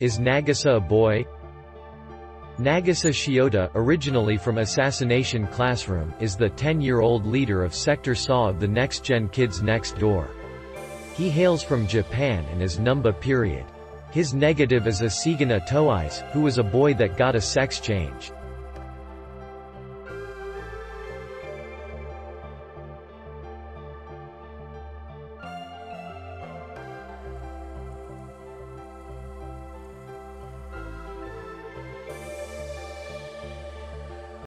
Is Nagisa a boy? Nagisa Shiota, originally from Assassination Classroom, is the 10-year-old leader of Sector SAW of the Next Gen Kids Next Door. He hails from Japan and is Numbuh period. His negative is Asigan Atoihs, who was a boy that got a sex change.